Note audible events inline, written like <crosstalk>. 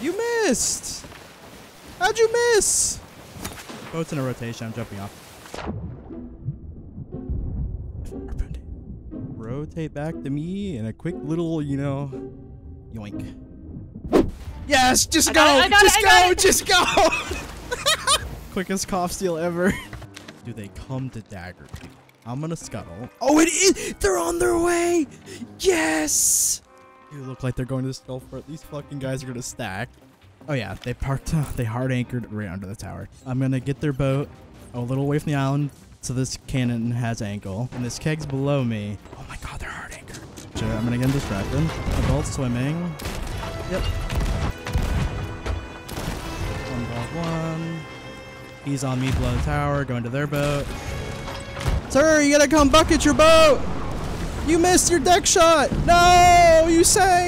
You missed! How'd you miss? Boat's in a rotation. I'm jumping off. Rotate back to me and a quick little, you know, yoink. Yes, just I go, it, just I got go, just go. <laughs> Quickest COF steal ever. Do they come to dagger? I'm gonna scuttle. Oh, it is! They're on their way! Yes! You look like they're going to the skull fort. These fucking guys are gonna stack. Oh yeah, they parked, uh, <laughs> they hard anchored right under the tower. I'm gonna get their boat a little away from the island so this cannon has angle. And this keg's below me. Oh my god, they're hard anchored. Sure, I'm gonna get distracted. Adult swimming. Yep. One dog one. He's on me below the tower, going to their boat. Sir, you gotta come bucket your boat! You missed your deck shot! No! Sank!